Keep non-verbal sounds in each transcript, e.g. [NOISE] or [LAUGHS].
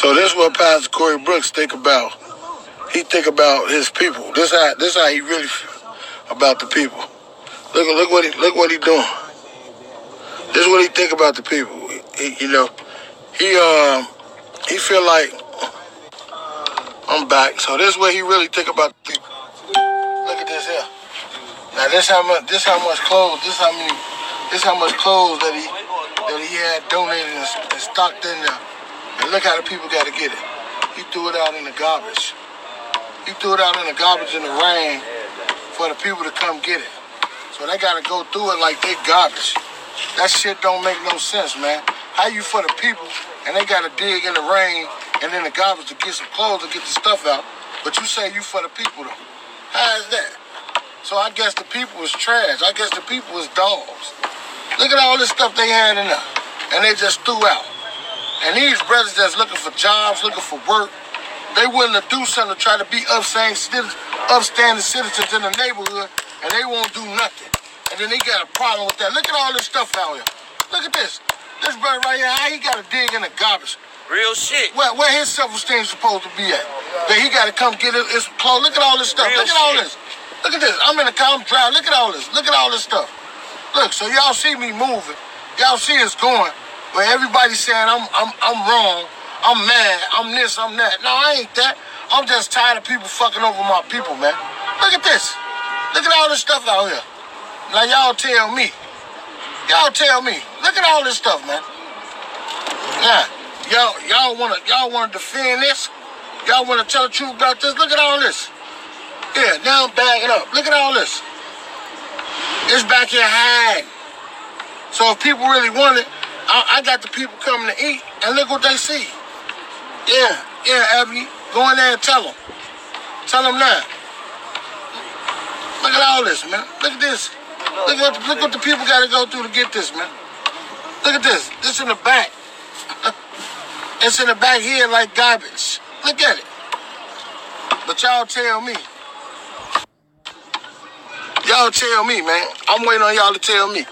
So this is what Pastor Corey Brooks think about. He think about his people. This how this how he really feel about the people. Look look what he look what he doing. This is what he think about the people. He, you know, he um he feel like I'm back. So this is what he really think about the people. Look at this here. Now this how much this how much clothes this how many this how much clothes that he that he had donated and, and stocked in there. And look how the people got to get it. He threw it out in the garbage. He threw it out in the garbage in the rain for the people to come get it. So they got to go through it like they garbage. That shit don't make no sense, man. How you for the people and they got to dig in the rain and in the garbage to get some clothes to get the stuff out, but you say you for the people though. How is that? So I guess the people was trash. I guess the people was dogs. Look at all this stuff they had in there, and they just threw out. And these brothers that's looking for jobs, looking for work, they willing to do something to try to be upstanding citizens, upstanding citizens in the neighborhood, and they won't do nothing. And then they got a problem with that. Look at all this stuff out here. Look at this. This brother right here, how he got to dig in the garbage. Real shit. Where, where his self-esteem supposed to be at? That he got to come get his, his clothes. Look at all this stuff. Real Look at all this. Look at this. I'm in the car. I'm driving. Look at all this. Look at all this stuff. Look, so y'all see me moving. Y'all see us going. But everybody's saying I'm I'm I'm wrong. I'm mad. I'm this. I'm that. No, I ain't that. I'm just tired of people fucking over my people, man. Look at this. Look at all this stuff out here. Now y'all tell me. Y'all tell me. Look at all this stuff, man. Yeah. Y'all y'all wanna y'all wanna defend this? Y'all wanna tell the truth about this? Look at all this. Yeah, now I'm backing up. Look at all this. It's back here hiding. So if people really want it, I, I got the people coming to eat, and look what they see. Yeah, yeah, Abby, go in there and tell them. Tell them now. Look at all this, man. Look at this. Look what the, look what the people got to go through to get this, man. Look at this. This in the back. [LAUGHS] it's in the back here like garbage. Look at it. But y'all tell me. Y'all tell me, man. I'm waiting on y'all to tell me.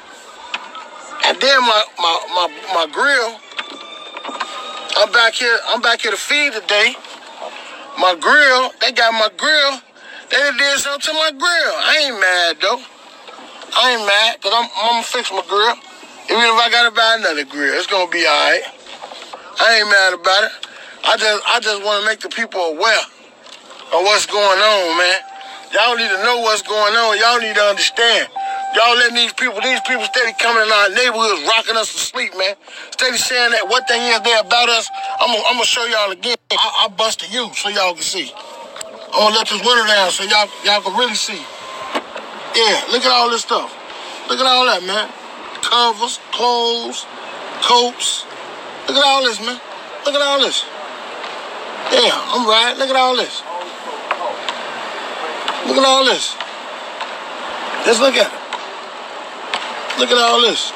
And then my my my, my grill. I'm back here. I'm back here to feed today. My grill. They got my grill. They did something to my grill. I ain't mad though. I ain't mad because I'm, I'm gonna fix my grill. Even if I gotta buy another grill, it's gonna be alright. I ain't mad about it. I just I just want to make the people aware of what's going on, man. Y'all need to know what's going on. Y'all need to understand. Y'all letting these people, these people steady coming in our neighborhoods, rocking us to sleep, man. Steady saying that what they is there about us. I'm gonna, I'm show y'all again. I, I busted you so y'all can see. I'm gonna let this winter down so y'all y'all can really see. Yeah, look at all this stuff. Look at all that, man. Covers, clothes, coats. Look at all this, man. Look at all this. Yeah, I'm right. Look at all this. Look at all this. Just look at it. Look at all this.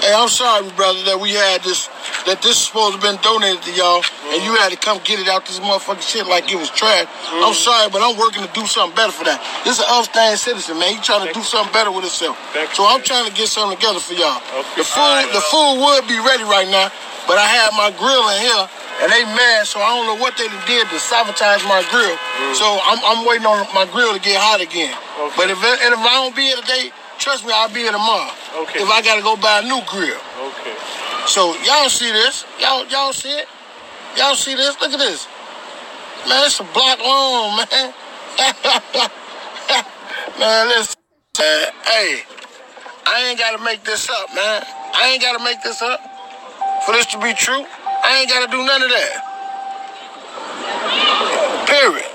Hey, I'm sorry, brother, that we had this, that this is supposed to have been donated to y'all, and you had to come get it out this motherfucking shit like it was trash. I'm sorry, but I'm working to do something better for that. This is an upstanding citizen, man. He trying to do something better with himself. Thank So I'm trying to get something together for y'all. Okay. The food, right, the food would be ready right now, but I have my grill in here, and they mad, so I don't know what they did to sabotage my grill. Mm. So I'm, I'm waiting on my grill to get hot again. Okay. But if, and if I don't be here today, trust me, I'll be here tomorrow. Okay. If I gotta go buy a new grill. Okay. So y'all see this? Y'all y'all see it? Y'all see this? Look at this. Man, it's a block long, man. [LAUGHS] man, listen. Man, hey, I ain't gotta make this up, man. I ain't gotta make this up. For this to be true, I ain't gotta do none of that. Period.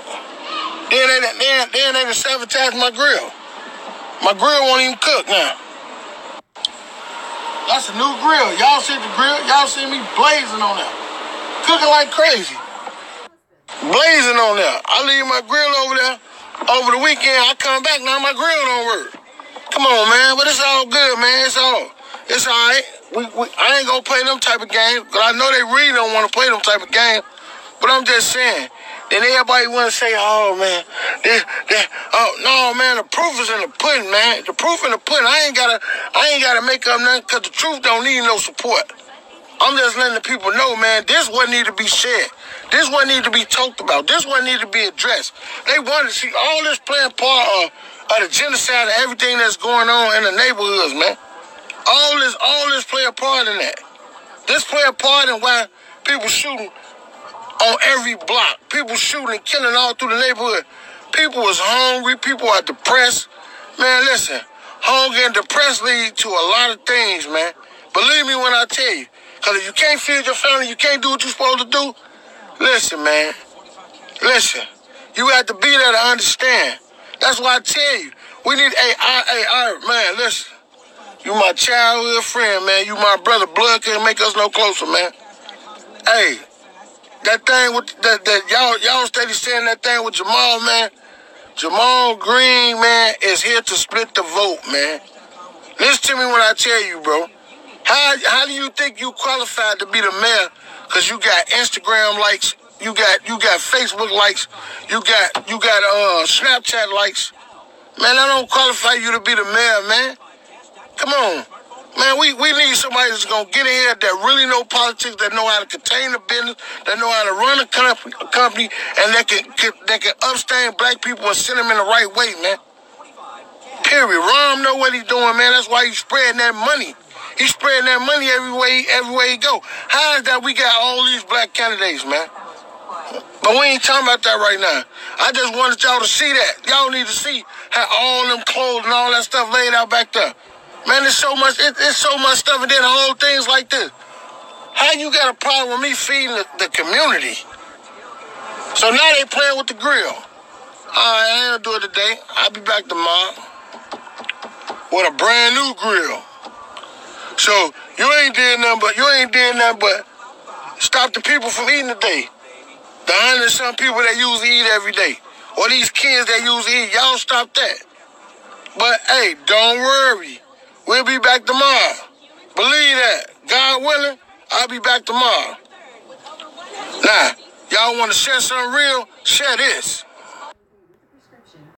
Then they then, then they done sabotaged my grill. My grill won't even cook now. That's a new grill. Y'all see the grill? Y'all see me blazing on there. Cooking like crazy. Blazing on there. I leave my grill over there. Over the weekend, I come back, now my grill don't work. Come on, man. But it's all good, man. It's all, it's all right. We, we, I ain't gonna play them type of games, I know they really don't want to play them type of games. But I'm just saying. Then everybody want to say, oh, man, this, this, oh, no, man, the proof is in the pudding, man. The proof in the pudding. I ain't gotta, I ain't gotta make up nothing, because the truth don't need no support. I'm just letting the people know, man, this what need to be said. This what need to be talked about. This what need to be addressed. They want to see all this playing part of, of the genocide and everything that's going on in the neighborhoods, man. All this, all this play a part in that. This play a part in why people shooting on every block. People shooting and killing all through the neighborhood. People was hungry. People are depressed. Man, listen, hunger and depressed lead to a lot of things, man. Believe me when I tell you. Because if you can't feed your family, you can't do what you're supposed to do. Listen, man. Listen. You have to be there to understand. That's why I tell you. We need, I, hey, I, man, listen. You my childhood friend, man. You my brother. Blood can't make us no closer, man. Hey, that thing with that, that y'all y'all steady saying that thing with Ja'Mal, man. Ja'Mal Green, man, is here to split the vote, man. Listen to me when I tell you, bro. How how do you think you qualified to be the mayor? Cause you got Instagram likes, you got you got Facebook likes, you got you got uh Snapchat likes. Man, I don't qualify you to be the mayor, man. Come on. Man, we, we need somebody that's gonna get in here that really know politics, that know how to contain the business, that know how to run a company, a company and that can, can that can upstand black people and send them in the right way, man. Period. Rahm know what he's doing, man. That's why he's spreading that money. He's spreading that money everywhere, everywhere he go. How is that we got all these black candidates, man? But we ain't talking about that right now. I just wanted y'all to see that. Y'all need to see how all them clothes and all that stuff laid out back there. Man, there's so much. It, it's so much stuff, and then whole things like this. How you got a problem with me feeding the, the community? So now they playing with the grill. All right, I ain't gonna do it today. I'll be back tomorrow with a brand new grill. So you ain't did nothing but you ain't did nothing but stop the people from eating today. The hundred some people that usually eat every day, or these kids that usually eat, y'all stop that. But hey, don't worry. We'll be back tomorrow. Believe that. God willing, I'll be back tomorrow. Now, y'all want to share something real? Share this.